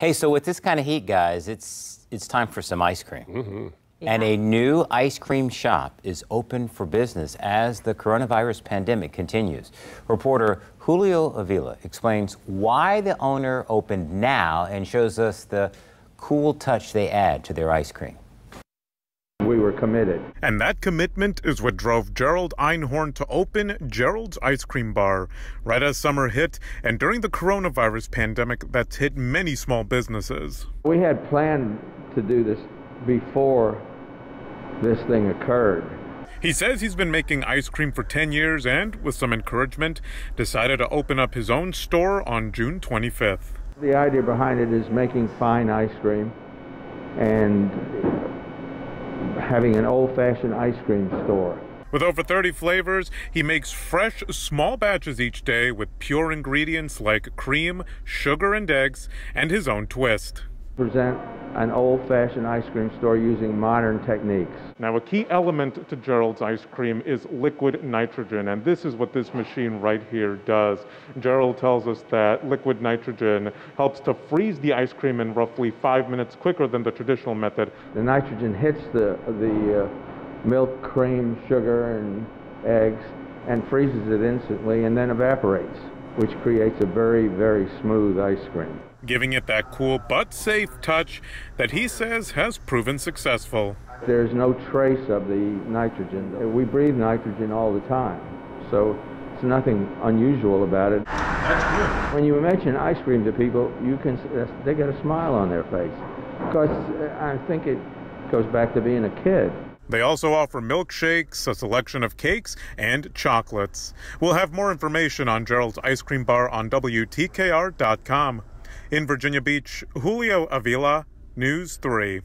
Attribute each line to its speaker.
Speaker 1: Hey, so with this kind of heat, guys, it's it's time for some ice cream. Mm-hmm. Yeah. And a new ice cream shop is open for business as the coronavirus pandemic continues. Reporter Julio Avila explains why the owner opened now and shows us the cool touch they add to their ice cream
Speaker 2: were committed.
Speaker 3: And that commitment is what drove Gerald Einhorn to open Gerald's Ice Cream Bar right as summer hit and during the coronavirus pandemic that's hit many small businesses.
Speaker 2: We had planned to do this before this thing occurred.
Speaker 3: He says he's been making ice cream for 10 years and, with some encouragement, decided to open up his own store on June 25th.
Speaker 2: The idea behind it is making fine ice cream and having an old-fashioned ice cream store.
Speaker 3: With over 30 flavors, he makes fresh, small batches each day with pure ingredients like cream, sugar, and eggs, and his own twist.
Speaker 2: Present an old-fashioned ice cream store using modern techniques.
Speaker 3: Now a key element to Gerald's ice cream is liquid nitrogen and this is what this machine right here does. Gerald tells us that liquid nitrogen helps to freeze the ice cream in roughly five minutes quicker than the traditional method.
Speaker 2: The nitrogen hits the, the uh, milk, cream, sugar and eggs and freezes it instantly and then evaporates which creates a very, very smooth ice cream
Speaker 3: giving it that cool but safe touch that he says has proven successful.
Speaker 2: There's no trace of the nitrogen. We breathe nitrogen all the time, so it's nothing unusual about it.
Speaker 3: That's good.
Speaker 2: When you mention ice cream to people, you can they get a smile on their face because uh, I think it goes back to being a kid.
Speaker 3: They also offer milkshakes, a selection of cakes, and chocolates. We'll have more information on Gerald's Ice Cream Bar on WTKR.com. In Virginia Beach, Julio Avila, News 3.